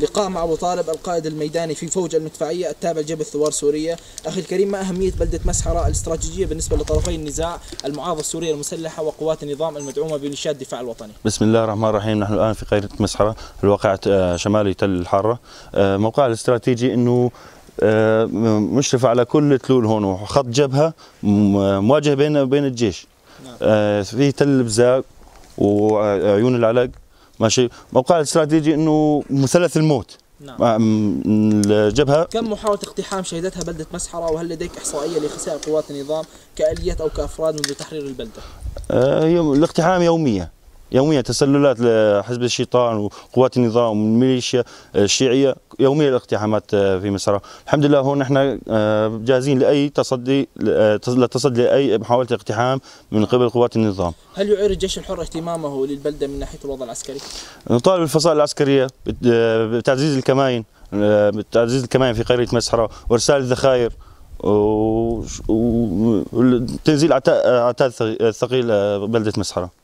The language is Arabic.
لقاء مع أبو طالب القائد الميداني في فوج المدفعية التابع لجبهة الثوار سوريا، أخي الكريم ما أهمية بلدة مسحرة الاستراتيجية بالنسبة لطرفي النزاع المعارضة السورية المسلحة وقوات النظام المدعومة بميليشيات الدفاع الوطني. بسم الله الرحمن الرحيم. نحن الآن في قريه مسحرة الواقع آه، شمالي تل الحارة. آه، موقعها الاستراتيجي إنه آه، مشرف على كل تلول هون وخط جبهة مواجهة بين بين الجيش. نعم. في تل البزاق وعيون العلق. ماشي موقعها الاستراتيجي إنه مثلث الموت نعم. الجبهه كم محاولة اقتحام شهدتها بلدة مسحرة وهل لديك إحصائية لخسائر قوات النظام كآليات أو كأفراد منذ تحرير البلدة؟ آه الاقتحام يوميا يوميا تسللات لحزب الشيطان وقوات النظام والميليشيا الشيعية يوميا الاقتحامات آه، في مصر. الحمد لله هون نحن آه، جاهزين لأي تصدي آه، للتصدي لأي محاولة اقتحام من قبل قوات النظام. هل يعير الجيش الحر اهتمامه للبلدة من ناحية الوضع العسكري؟ نطالب الفصائل العسكرية بتعزيز الكمائن بتعزيز الكمائن في قرية مسحرة وارسال الذخائر وتنزيل عتاد ثقيل بلدة مسحرة.